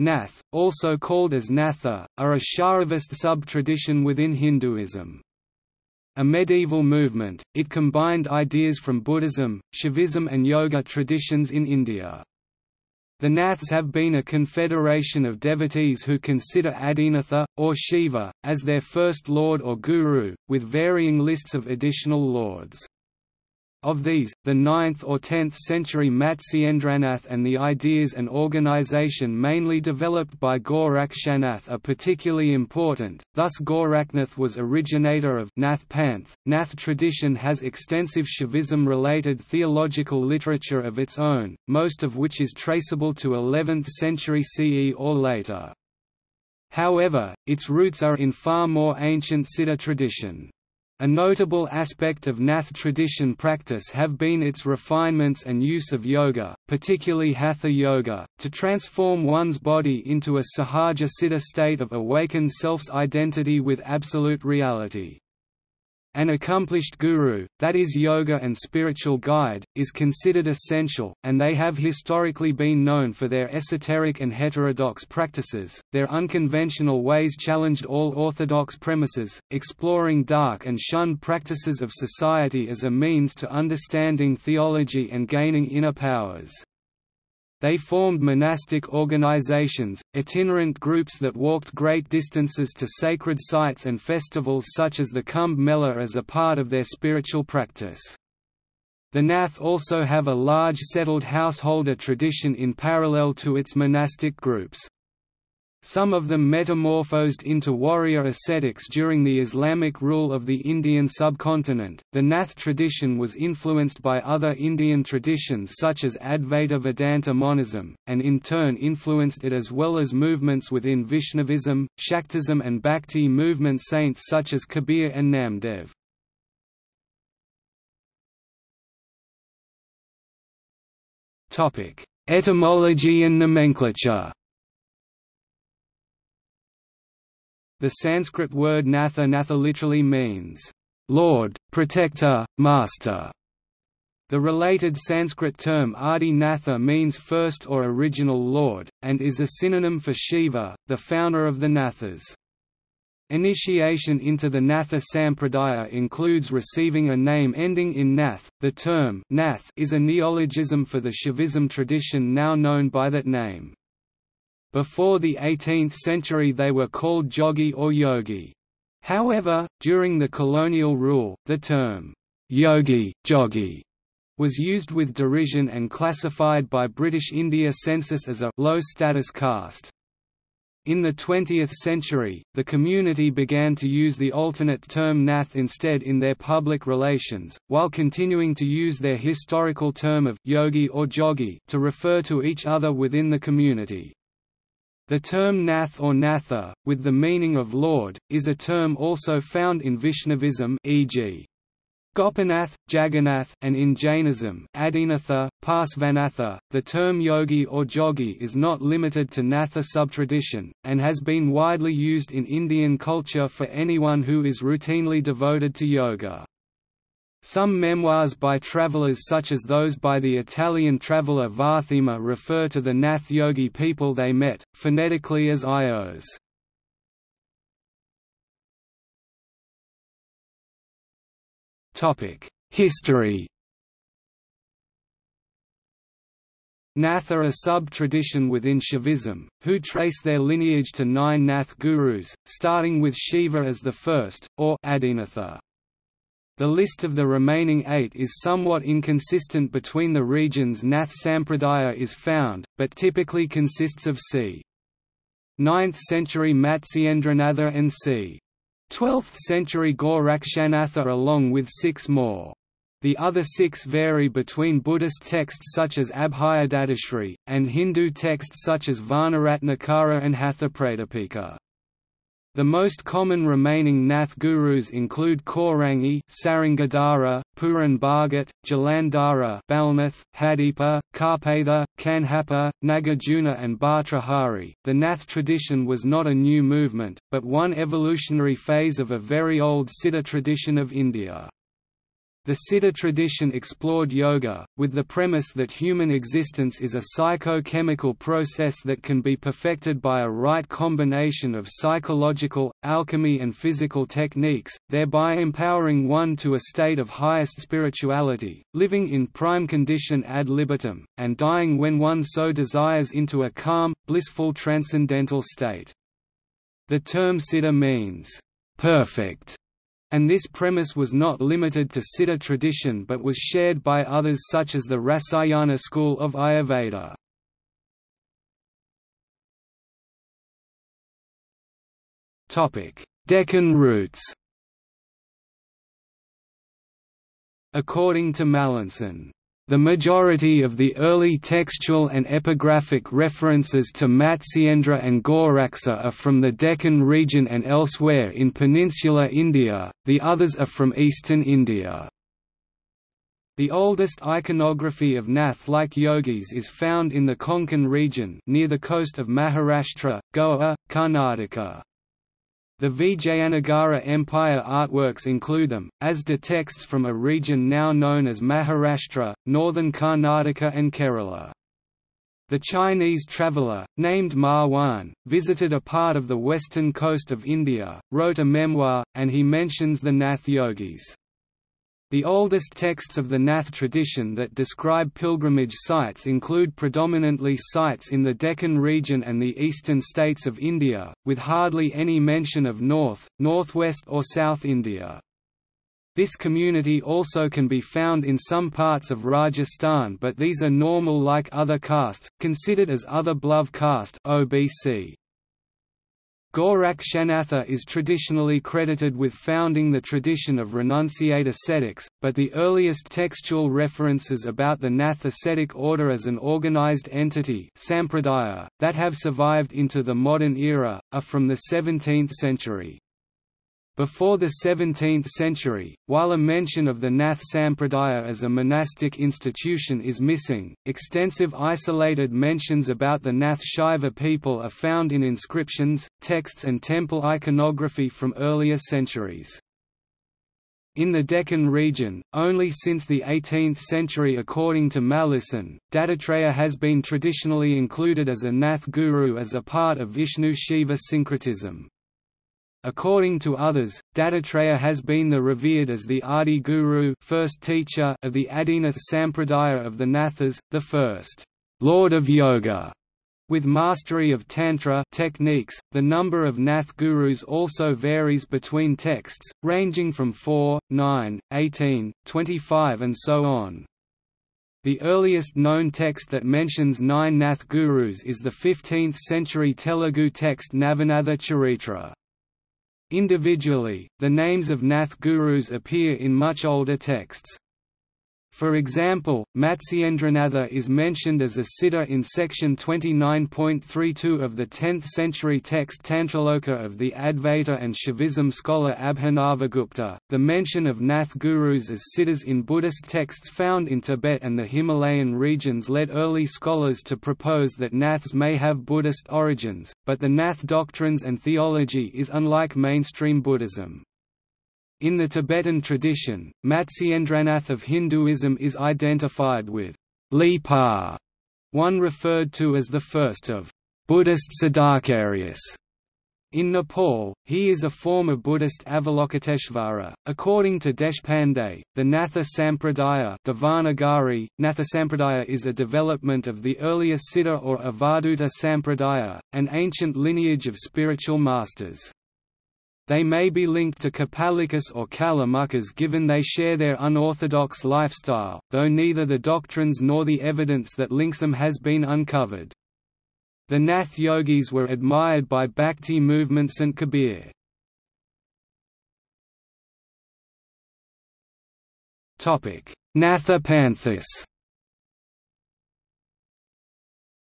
Nath, also called as Natha, are a Shaivist sub-tradition within Hinduism. A medieval movement, it combined ideas from Buddhism, Shaivism and Yoga traditions in India. The Naths have been a confederation of devotees who consider Adinatha, or Shiva, as their first lord or guru, with varying lists of additional lords. Of these, the 9th or 10th century Matsyendranath and the ideas and organization mainly developed by Gorakshanath are particularly important, thus Goraknath was originator of Nath Panth. Nath tradition has extensive Shaivism-related theological literature of its own, most of which is traceable to 11th century CE or later. However, its roots are in far more ancient Siddha tradition. A notable aspect of Nath tradition practice have been its refinements and use of yoga, particularly Hatha yoga, to transform one's body into a sahaja siddha state of awakened self's identity with absolute reality. An accomplished guru, that is yoga and spiritual guide, is considered essential, and they have historically been known for their esoteric and heterodox practices. Their unconventional ways challenged all orthodox premises, exploring dark and shunned practices of society as a means to understanding theology and gaining inner powers. They formed monastic organizations, itinerant groups that walked great distances to sacred sites and festivals such as the Kumbh Mela as a part of their spiritual practice. The Nath also have a large settled householder tradition in parallel to its monastic groups. Some of them metamorphosed into warrior ascetics during the Islamic rule of the Indian subcontinent. The Nath tradition was influenced by other Indian traditions such as Advaita Vedanta monism, and in turn influenced it as well as movements within Vaishnavism, Shaktism, and Bhakti movement saints such as Kabir and Namdev. Etymology and nomenclature The Sanskrit word natha natha literally means, Lord, Protector, Master. The related Sanskrit term Adi Natha means first or original Lord, and is a synonym for Shiva, the founder of the Nathas. Initiation into the Natha Sampradaya includes receiving a name ending in Nath. The term Nath is a neologism for the Shaivism tradition now known by that name. Before the 18th century they were called jogi or yogi. However, during the colonial rule, the term, yogi, jogi, was used with derision and classified by British India census as a low-status caste. In the 20th century, the community began to use the alternate term nath instead in their public relations, while continuing to use their historical term of yogi or jogi to refer to each other within the community. The term nath or natha, with the meaning of lord, is a term also found in Vaishnavism e.g. Gopinath, Jagannath, and in Jainism, Adinatha, Parsvanatha. The term yogi or jogi is not limited to Natha subtradition, and has been widely used in Indian culture for anyone who is routinely devoted to yoga. Some memoirs by travelers such as those by the Italian traveller Varthema refer to the Nath Yogi people they met, phonetically as Ios. History Nath are a sub-tradition within Shaivism, who trace their lineage to nine Nath gurus, starting with Shiva as the first, or Adinatha. The list of the remaining eight is somewhat inconsistent between the regions Nath Sampradaya is found, but typically consists of c. 9th century Matsyendranathar and c. 12th century Gorakshanathar along with six more. The other six vary between Buddhist texts such as Abhayadatashri, and Hindu texts such as Varnaratnakara and Hathapradipika. The most common remaining Nath gurus include Kaurangi, Sarangadara, Puran Bhagat, Jalandhara, Balnath, Hadipa, Karpatha, Kanhapa, Nagarjuna, and Bhartrhari. The Nath tradition was not a new movement, but one evolutionary phase of a very old Siddha tradition of India. The Siddha tradition explored yoga, with the premise that human existence is a psychochemical process that can be perfected by a right combination of psychological, alchemy and physical techniques, thereby empowering one to a state of highest spirituality, living in prime condition ad libitum, and dying when one so desires into a calm, blissful transcendental state. The term siddha means, perfect and this premise was not limited to Siddha tradition but was shared by others such as the Rasayana school of Ayurveda. Deccan roots According to Mallinson the majority of the early textual and epigraphic references to Matsyendra and Goraksa are from the Deccan region and elsewhere in peninsular India, the others are from eastern India. The oldest iconography of Nath-like yogis is found in the Konkan region near the coast of Maharashtra, Goa, Karnataka. The Vijayanagara Empire artworks include them, as do texts from a region now known as Maharashtra, northern Karnataka and Kerala. The Chinese traveller, named Ma Huan, visited a part of the western coast of India, wrote a memoir, and he mentions the Nath yogis. The oldest texts of the Nath tradition that describe pilgrimage sites include predominantly sites in the Deccan region and the eastern states of India, with hardly any mention of North, Northwest or South India. This community also can be found in some parts of Rajasthan but these are normal like other castes, considered as other Bluv caste OBC. Gorakshanath is traditionally credited with founding the tradition of renunciate ascetics, but the earliest textual references about the Nath ascetic order as an organized entity that have survived into the modern era, are from the 17th century. Before the 17th century, while a mention of the Nath Sampradaya as a monastic institution is missing, extensive isolated mentions about the Nath Shaiva people are found in inscriptions, texts and temple iconography from earlier centuries. In the Deccan region, only since the 18th century according to Mallinson, Dattatreya has been traditionally included as a Nath guru as a part of Vishnu-Shiva syncretism. According to others, Dattatreya has been the revered as the Adi Guru first teacher of the Adinath Sampradaya of the Nathas, the first Lord of Yoga. With mastery of Tantra techniques, the number of Nath gurus also varies between texts, ranging from 4, 9, 18, 25 and so on. The earliest known text that mentions nine Nath gurus is the 15th-century Telugu text Navanatha Charitra. Individually, the names of Nath gurus appear in much older texts. For example, Matsyendranath is mentioned as a siddha in section 29.32 of the 10th-century text Tantraloka of the Advaita and Shaivism scholar Abhinavagupta. The mention of Nath gurus as siddhas in Buddhist texts found in Tibet and the Himalayan regions led early scholars to propose that Naths may have Buddhist origins, but the Nath doctrines and theology is unlike mainstream Buddhism. In the Tibetan tradition, Matsyendranath of Hinduism is identified with Luipa, one referred to as the first of Buddhist Siddhacharyas. In Nepal, he is a form of Buddhist Avalokiteshvara. According to Deshpande, the Natha Sampradaya Devanagari, Natha Sampradaya is a development of the earlier Siddha or Avaduta Sampradaya, an ancient lineage of spiritual masters. They may be linked to Kapalikas or Kalamukas given they share their unorthodox lifestyle, though neither the doctrines nor the evidence that links them has been uncovered. The Nath yogis were admired by Bhakti movement Sant Kabir. Natha Panthis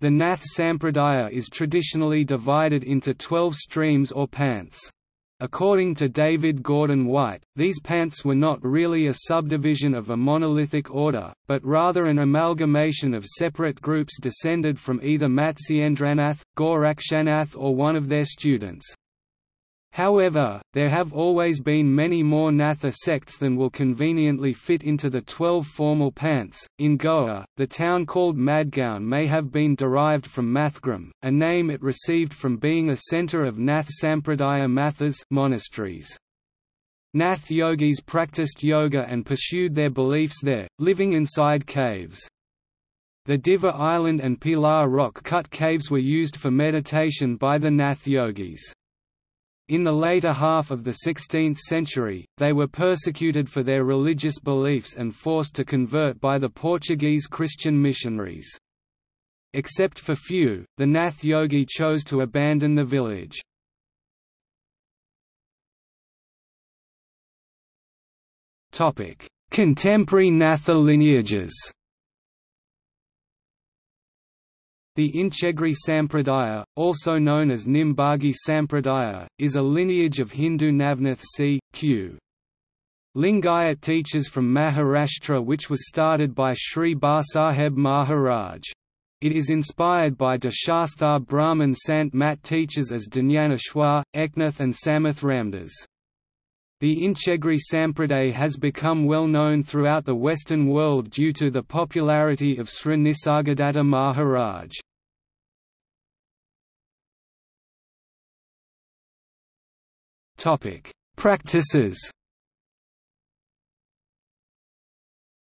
The Nath Sampradaya is traditionally divided into twelve streams or panths. According to David Gordon White, these panths were not really a subdivision of a monolithic order, but rather an amalgamation of separate groups descended from either Matsyendranath, Gorakshanath or one of their students. However, there have always been many more Natha sects than will conveniently fit into the twelve formal panths. In Goa, the town called Madgaon may have been derived from Mathgram, a name it received from being a centre of Nath Sampradaya Mathas monasteries. Nath yogis practiced yoga and pursued their beliefs there, living inside caves. The Divar Island and Pilar rock-cut caves were used for meditation by the Nath yogis. In the later half of the 16th century, they were persecuted for their religious beliefs and forced to convert by the Portuguese Christian missionaries. Except for few, the Nath yogi chose to abandon the village. Contemporary Natha lineages The Inchegeri Sampradaya, also known as Nimbagi Sampradaya, is a lineage of Hindu Navnath c. q. Lingayat teachers from Maharashtra which was started by Sri Bhausaheb Maharaj. It is inspired by Dashasthar Brahman Sant Mat teachers as Dnyaneshwar, Eknath and Samarth Ramdas. The Inchegeri Sampraday has become well known throughout the Western world due to the popularity of Sri Nisargadatta Maharaj. Practices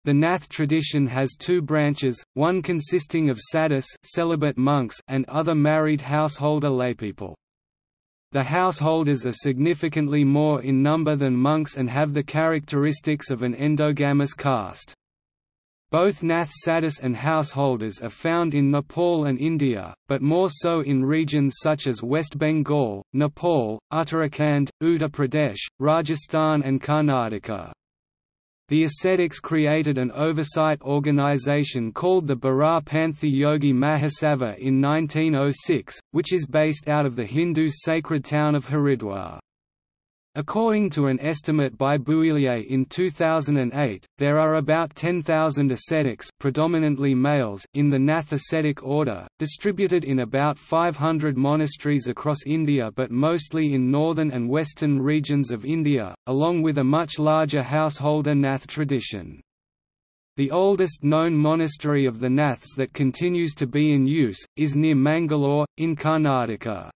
The Nath tradition has two branches, one consisting of sadhus celibate monks and other married householder laypeople. The householders are significantly more in number than monks and have the characteristics of an endogamous caste. Both Nath sadhus and householders are found in Nepal and India, but more so in regions such as West Bengal, Nepal, Uttarakhand, Uttar Pradesh, Rajasthan and Karnataka. The ascetics created an oversight organization called the Bara Panthi Yogi Mahasabha in 1906, which is based out of the Hindu sacred town of Haridwar. According to an estimate by Bouillier in 2008, there are about 10,000 ascetics predominantly males in the Nath ascetic order, distributed in about 500 monasteries across India but mostly in northern and western regions of India, along with a much larger householder Nath tradition. The oldest known monastery of the Naths that continues to be in use, is near Mangalore, in Karnataka.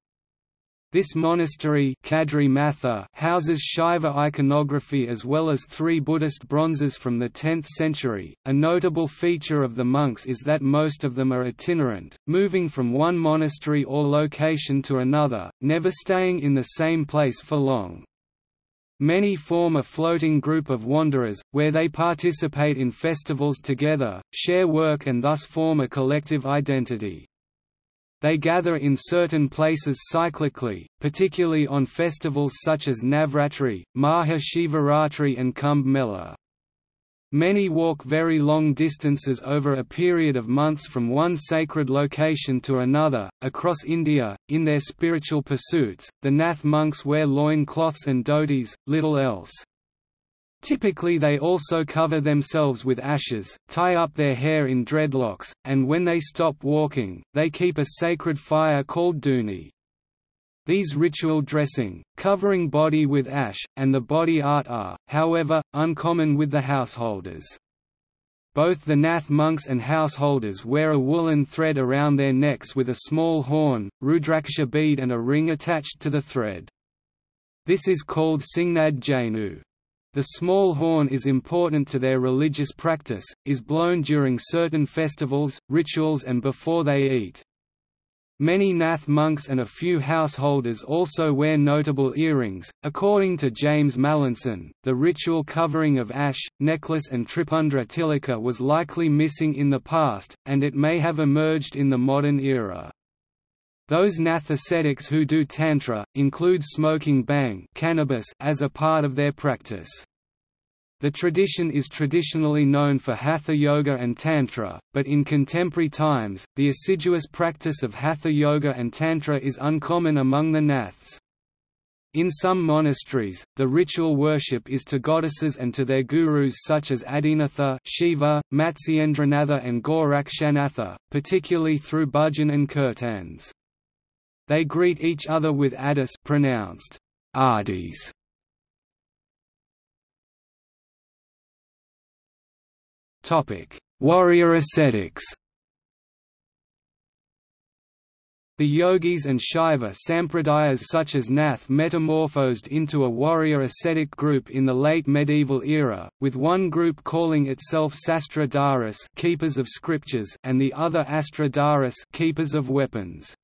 This monastery houses Shiva iconography as well as three Buddhist bronzes from the 10th century. A notable feature of the monks is that most of them are itinerant, moving from one monastery or location to another, never staying in the same place for long. Many form a floating group of wanderers, where they participate in festivals together, share work and thus form a collective identity. They gather in certain places cyclically, particularly on festivals such as Navratri, Maha Shivaratri and Kumbh Mela. Many walk very long distances over a period of months from one sacred location to another, across India. In their spiritual pursuits, the Nath monks wear loin cloths and dhotis, little else. Typically they also cover themselves with ashes, tie up their hair in dreadlocks, and when they stop walking, they keep a sacred fire called dhuni. These ritual dressing, covering body with ash, and the body art are, however, uncommon with the householders. Both the Nath monks and householders wear a woolen thread around their necks with a small horn, rudraksha bead and a ring attached to the thread. This is called Singnad Jainu. The small horn is important to their religious practice, is blown during certain festivals, rituals and before they eat. Many Nath monks and a few householders also wear notable earrings. According to James Mallinson, the ritual covering of ash, necklace, and tripundra tilaka was likely missing in the past, and it may have emerged in the modern era. Those Nath ascetics who do tantra, include smoking bhang cannabis as a part of their practice. The tradition is traditionally known for Hatha Yoga and Tantra, but in contemporary times, the assiduous practice of Hatha Yoga and Tantra is uncommon among the Naths. In some monasteries, the ritual worship is to goddesses and to their gurus such as Adinatha Shiva, Matsyendranatha and Gorakshanatha, particularly through bhajan and kirtans. They greet each other with adis pronounced Adis Warrior ascetics The yogis and Shaiva sampradayas such as Nath metamorphosed into a warrior ascetic group in the late medieval era, with one group calling itself Sastradharas keepers of scriptures and the other Astradharas keepers of weapons.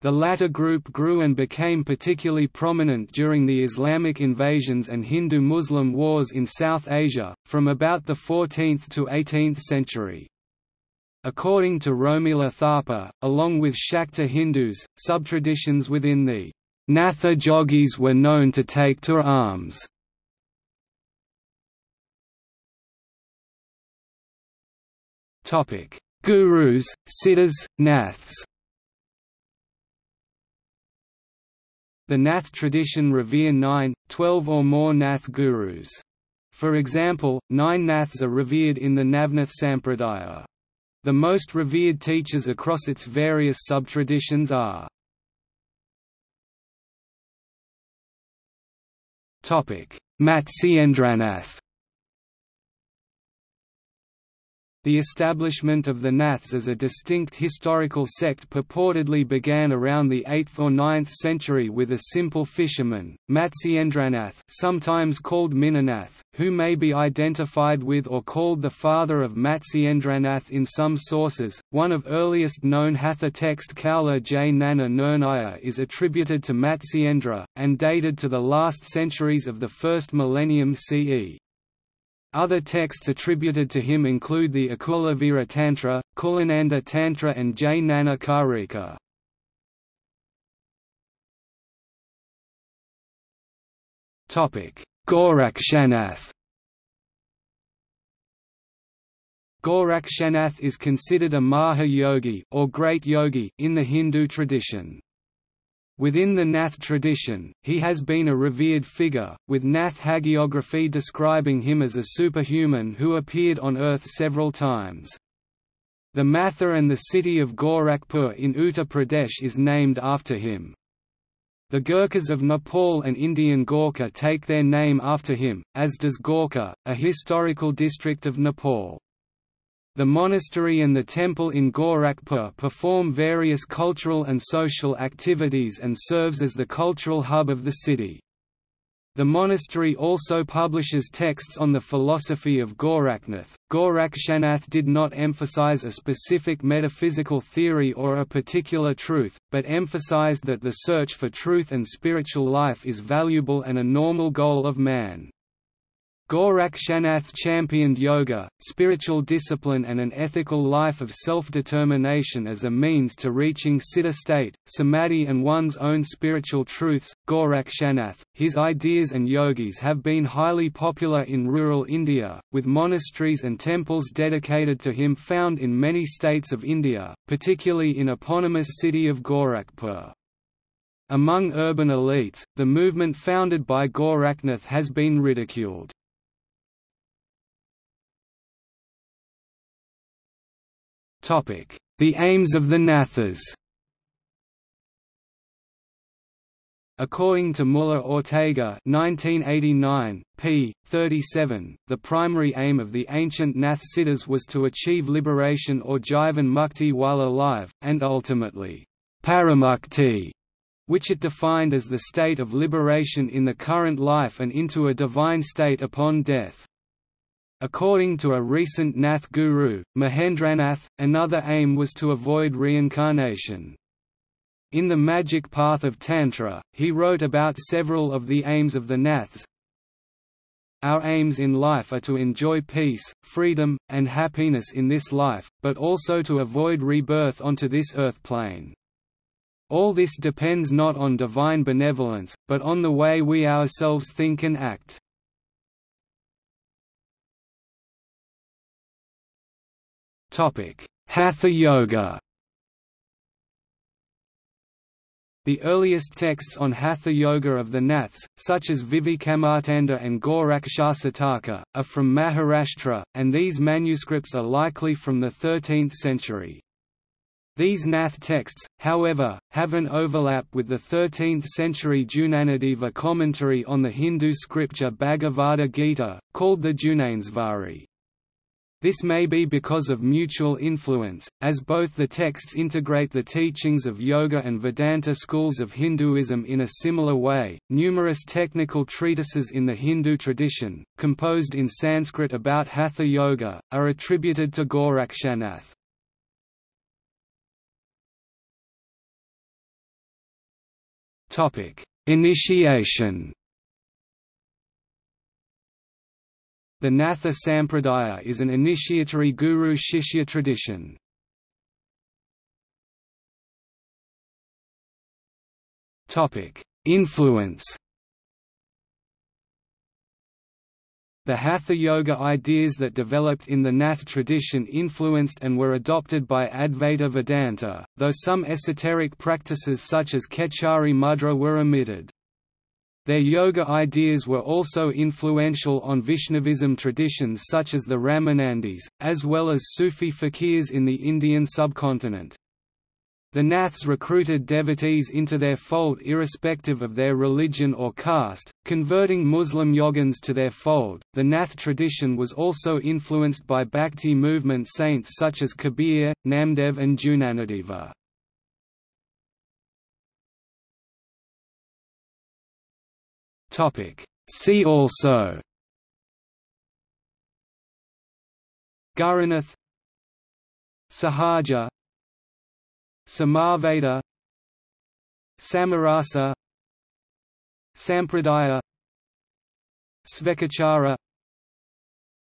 The latter group grew and became particularly prominent during the Islamic invasions and Hindu-Muslim wars in South Asia, from about the 14th to 18th century. According to Romila Thapar, along with Shakta Hindus, subtraditions within the Natha Jogis were known to take to arms. Gurus, siddhas, naths The Nath tradition revere nine, twelve or more Nath gurus. For example, nine Naths are revered in the Navnath Sampradaya. The most revered teachers across its various sub-traditions are Matsyendranath The establishment of the Naths as a distinct historical sect purportedly began around the 8th or 9th century with a simple fisherman, Matsyendranath sometimes called Minanath, who may be identified with or called the father of Matsyendranath in some sources. One of earliest known Hatha text Kaula J. Nana Nirnaya is attributed to Matsyendra, and dated to the last centuries of the first millennium CE. Other texts attributed to him include the Akulavira Tantra, Kulananda Tantra and Jnana Karika. Gorakshanath Gorakshanath is considered a Maha Yogi or great yogi in the Hindu tradition. Within the Nath tradition, he has been a revered figure, with Nath hagiography describing him as a superhuman who appeared on Earth several times. The Matha and the city of Gorakhpur in Uttar Pradesh is named after him. The Gurkhas of Nepal and Indian Gorkha take their name after him, as does Gorkha, a historical district of Nepal. The monastery and the temple in Gorakhpur perform various cultural and social activities and serves as the cultural hub of the city. The monastery also publishes texts on the philosophy of Goraknath. Gorakshanath did not emphasize a specific metaphysical theory or a particular truth, but emphasized that the search for truth and spiritual life is valuable and a normal goal of man. Gorakshanath championed yoga, spiritual discipline and an ethical life of self-determination as a means to reaching siddha state, samadhi and one's own spiritual truths. Gorakshanath, his ideas and yogis have been highly popular in rural India, with monasteries and temples dedicated to him found in many states of India, particularly in eponymous city of Gorakhpur. Among urban elites, the movement founded by Goraknath has been ridiculed. The aims of the Nathas According to Muller Ortega 1989, p. 37, the primary aim of the ancient Nath Siddhas was to achieve liberation or jivan mukti while alive, and ultimately, paramukti, which it defined as the state of liberation in the current life and into a divine state upon death. According to a recent Nath guru, Mahendranath, another aim was to avoid reincarnation. In The Magic Path of Tantra, he wrote about several of the aims of the Naths. Our aims in life are to enjoy peace, freedom, and happiness in this life, but also to avoid rebirth onto this earth plane. All this depends not on divine benevolence, but on the way we ourselves think and act. Hatha Yoga The earliest texts on Hatha Yoga of the Naths, such as Vivekamartanda and Gorakshasataka, are from Maharashtra, and these manuscripts are likely from the 13th century. These Nath texts, however, have an overlap with the 13th-century Jnanadeva commentary on the Hindu scripture Bhagavata Gita, called the Jnaneshvari. This may be because of mutual influence, as both the texts integrate the teachings of Yoga and Vedanta schools of Hinduism in a similar way. Numerous technical treatises in the Hindu tradition, composed in Sanskrit about Hatha Yoga, are attributed to Gorakshanath. Topic: Initiation The Natha Sampradaya is an initiatory guru-shishya tradition. Influence The Hatha Yoga ideas that developed in the Nath tradition influenced and were adopted by Advaita Vedanta, though some esoteric practices such as Kechari Mudra were omitted. Their yoga ideas were also influential on Vaishnavism traditions such as the Ramanandis, as well as Sufi fakirs in the Indian subcontinent. The Naths recruited devotees into their fold irrespective of their religion or caste, converting Muslim yogins to their fold. The Nath tradition was also influenced by Bhakti movement saints such as Kabir, Namdev, and Jnanadeva. Topic. See also Guranath Sahaja Samaveda Samarasa Sampradaya Svekachara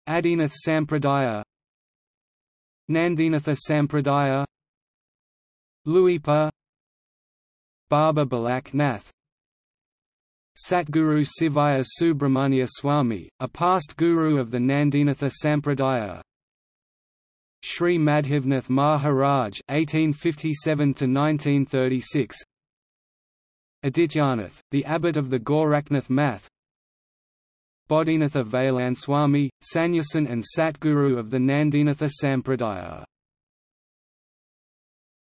Adinath Sampradaya Nandinatha Sampradaya Luipa Baba Balak Nath Satguru Sivaya Subramanya Swami, a past guru of the Nandinatha Sampradaya. Sri Madhavnath Maharaj (1857–1936). Adityanath, the abbot of the Goraknath Math. Bodhinatha Veylanswami, Sannyasin and Satguru of the Nandinatha Sampradaya.